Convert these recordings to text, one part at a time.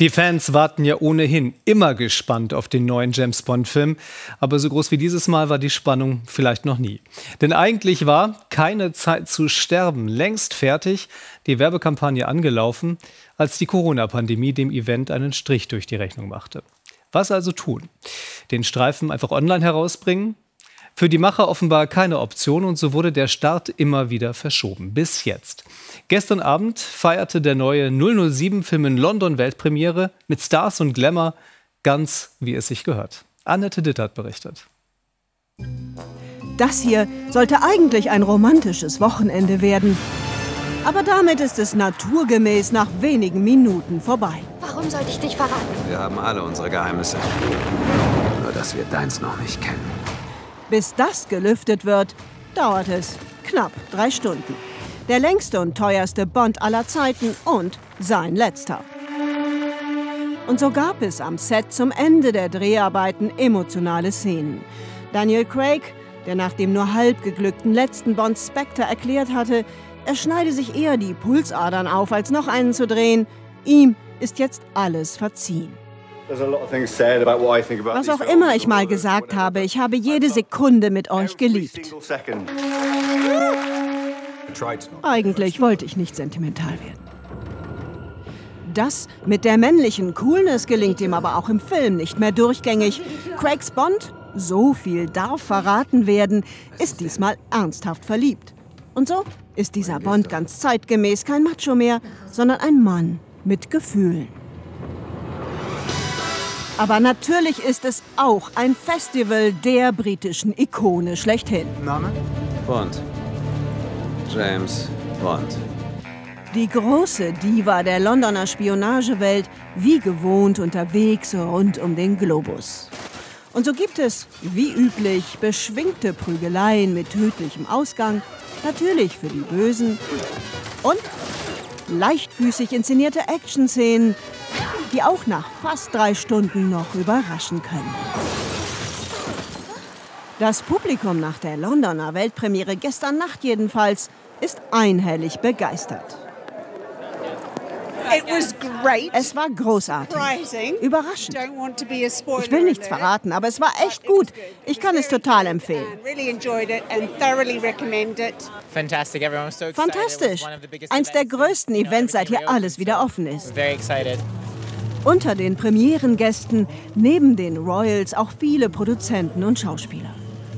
Die Fans warten ja ohnehin immer gespannt auf den neuen James Bond-Film. Aber so groß wie dieses Mal war die Spannung vielleicht noch nie. Denn eigentlich war keine Zeit zu sterben längst fertig, die Werbekampagne angelaufen, als die Corona-Pandemie dem Event einen Strich durch die Rechnung machte. Was also tun? Den Streifen einfach online herausbringen? Für die Macher offenbar keine Option und so wurde der Start immer wieder verschoben. Bis jetzt. Gestern Abend feierte der neue 007-Film in London Weltpremiere mit Stars und Glamour, ganz wie es sich gehört. Annette Dittert berichtet. Das hier sollte eigentlich ein romantisches Wochenende werden. Aber damit ist es naturgemäß nach wenigen Minuten vorbei. Warum sollte ich dich verraten? Wir haben alle unsere Geheimnisse. Nur, dass wir deins noch nicht kennen. Bis das gelüftet wird, dauert es knapp drei Stunden. Der längste und teuerste Bond aller Zeiten und sein letzter. Und so gab es am Set zum Ende der Dreharbeiten emotionale Szenen. Daniel Craig, der nach dem nur halb geglückten letzten Bond Spectre erklärt hatte, er schneide sich eher die Pulsadern auf, als noch einen zu drehen, ihm ist jetzt alles verziehen. Was auch immer ich mal gesagt habe, ich habe jede Sekunde mit euch geliebt. Eigentlich wollte ich nicht sentimental werden. Das mit der männlichen Coolness gelingt ihm aber auch im Film nicht mehr durchgängig. Craigs Bond, so viel darf verraten werden, ist diesmal ernsthaft verliebt. Und so ist dieser Bond ganz zeitgemäß kein Macho mehr, sondern ein Mann mit Gefühlen. Aber natürlich ist es auch ein Festival der britischen Ikone schlechthin. Name? Bond. James Bond. Die große Diva der Londoner Spionagewelt, wie gewohnt unterwegs rund um den Globus. Und so gibt es, wie üblich, beschwingte Prügeleien mit tödlichem Ausgang, natürlich für die Bösen, und leichtfüßig inszenierte Action-Szenen, die auch nach fast drei Stunden noch überraschen können. Das Publikum nach der Londoner Weltpremiere gestern Nacht jedenfalls ist einhellig begeistert. Es war großartig. Überraschend. Ich will nichts verraten, aber es war echt gut. Ich kann es total empfehlen. Fantastisch. Eins der größten Events, seit hier alles wieder offen ist. Unter den Premierengästen neben den Royals auch viele Produzenten und Schauspieler.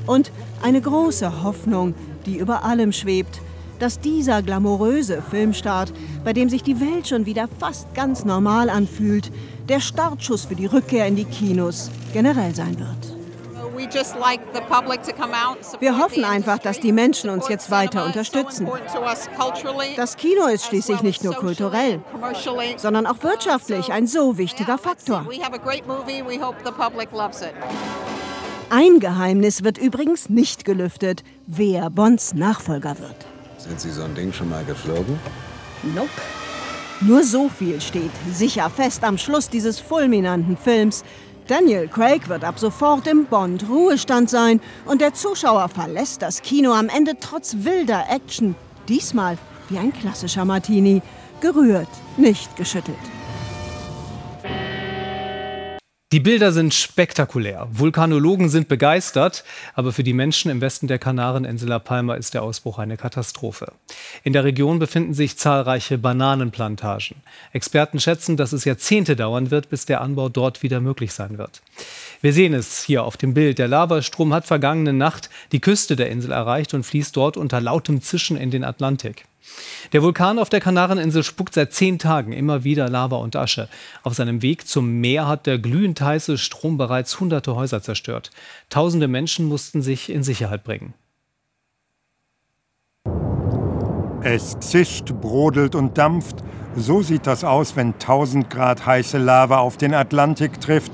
Und eine große Hoffnung, die über allem schwebt, dass dieser glamouröse Filmstart, bei dem sich die Welt schon wieder fast ganz normal anfühlt, der Startschuss für die Rückkehr in die Kinos generell sein wird. Wir hoffen einfach, dass die Menschen uns jetzt weiter unterstützen. Das Kino ist schließlich nicht nur kulturell, sondern auch wirtschaftlich ein so wichtiger Faktor. Ein Geheimnis wird übrigens nicht gelüftet, wer Bonds Nachfolger wird. Sind Sie so ein Ding schon mal geflogen? Nope. Nur so viel steht sicher fest am Schluss dieses fulminanten Films. Daniel Craig wird ab sofort im Bond-Ruhestand sein und der Zuschauer verlässt das Kino am Ende trotz wilder Action. Diesmal wie ein klassischer Martini. Gerührt, nicht geschüttelt. Die Bilder sind spektakulär. Vulkanologen sind begeistert, aber für die Menschen im Westen der Kanareninsel La Palma ist der Ausbruch eine Katastrophe. In der Region befinden sich zahlreiche Bananenplantagen. Experten schätzen, dass es Jahrzehnte dauern wird, bis der Anbau dort wieder möglich sein wird. Wir sehen es hier auf dem Bild. Der Lavastrom hat vergangene Nacht die Küste der Insel erreicht und fließt dort unter lautem Zischen in den Atlantik. Der Vulkan auf der Kanareninsel spuckt seit zehn Tagen immer wieder Lava und Asche. Auf seinem Weg zum Meer hat der glühend heiße Strom bereits hunderte Häuser zerstört. Tausende Menschen mussten sich in Sicherheit bringen. Es zischt, brodelt und dampft. So sieht das aus, wenn 1000 Grad heiße Lava auf den Atlantik trifft.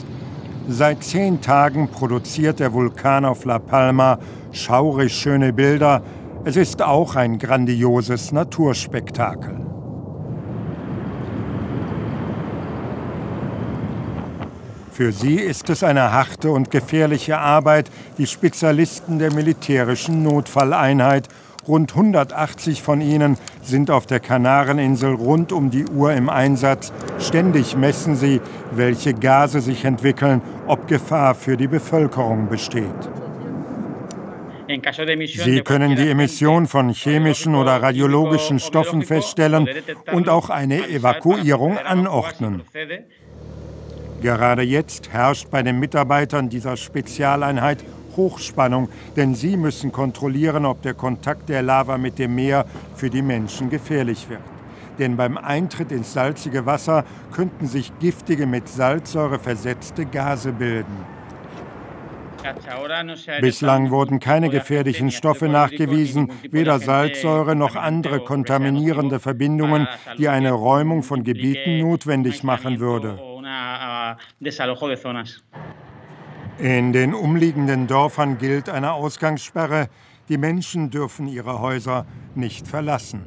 Seit zehn Tagen produziert der Vulkan auf La Palma schaurig schöne Bilder, es ist auch ein grandioses Naturspektakel. Für sie ist es eine harte und gefährliche Arbeit, die Spezialisten der militärischen Notfalleinheit Rund 180 von ihnen sind auf der Kanareninsel rund um die Uhr im Einsatz. Ständig messen sie, welche Gase sich entwickeln, ob Gefahr für die Bevölkerung besteht. Sie können die Emission von chemischen oder radiologischen Stoffen feststellen und auch eine Evakuierung anordnen. Gerade jetzt herrscht bei den Mitarbeitern dieser Spezialeinheit Hochspannung, denn sie müssen kontrollieren, ob der Kontakt der Lava mit dem Meer für die Menschen gefährlich wird. Denn beim Eintritt ins salzige Wasser könnten sich giftige mit Salzsäure versetzte Gase bilden. Bislang wurden keine gefährlichen Stoffe nachgewiesen, weder Salzsäure noch andere kontaminierende Verbindungen, die eine Räumung von Gebieten notwendig machen würde. In den umliegenden Dörfern gilt eine Ausgangssperre. Die Menschen dürfen ihre Häuser nicht verlassen.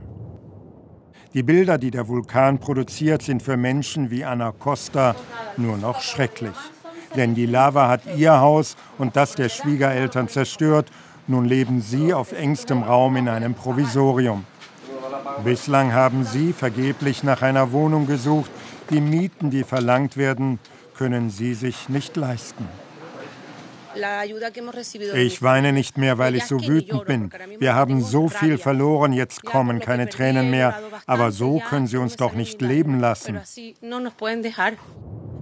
Die Bilder, die der Vulkan produziert, sind für Menschen wie Anna Costa nur noch schrecklich. Denn die Lava hat ihr Haus und das der Schwiegereltern zerstört. Nun leben sie auf engstem Raum in einem Provisorium. Bislang haben sie vergeblich nach einer Wohnung gesucht. Die Mieten, die verlangt werden, können sie sich nicht leisten. Ich weine nicht mehr, weil ich so wütend bin. Wir haben so viel verloren, jetzt kommen keine Tränen mehr. Aber so können sie uns doch nicht leben lassen.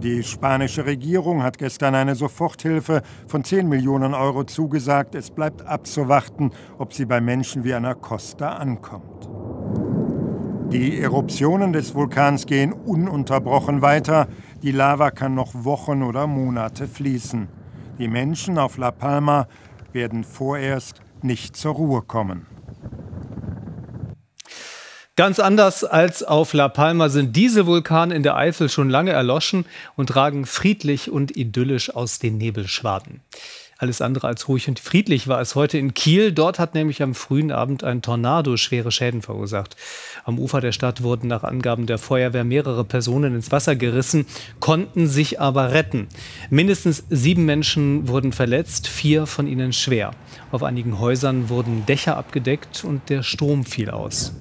Die spanische Regierung hat gestern eine Soforthilfe von 10 Millionen Euro zugesagt. Es bleibt abzuwarten, ob sie bei Menschen wie Anna Costa ankommt. Die Eruptionen des Vulkans gehen ununterbrochen weiter. Die Lava kann noch Wochen oder Monate fließen. Die Menschen auf La Palma werden vorerst nicht zur Ruhe kommen. Ganz anders als auf La Palma sind diese Vulkane in der Eifel schon lange erloschen und ragen friedlich und idyllisch aus den Nebelschwaden. Alles andere als ruhig und friedlich war es heute in Kiel. Dort hat nämlich am frühen Abend ein Tornado schwere Schäden verursacht. Am Ufer der Stadt wurden nach Angaben der Feuerwehr mehrere Personen ins Wasser gerissen, konnten sich aber retten. Mindestens sieben Menschen wurden verletzt, vier von ihnen schwer. Auf einigen Häusern wurden Dächer abgedeckt und der Strom fiel aus.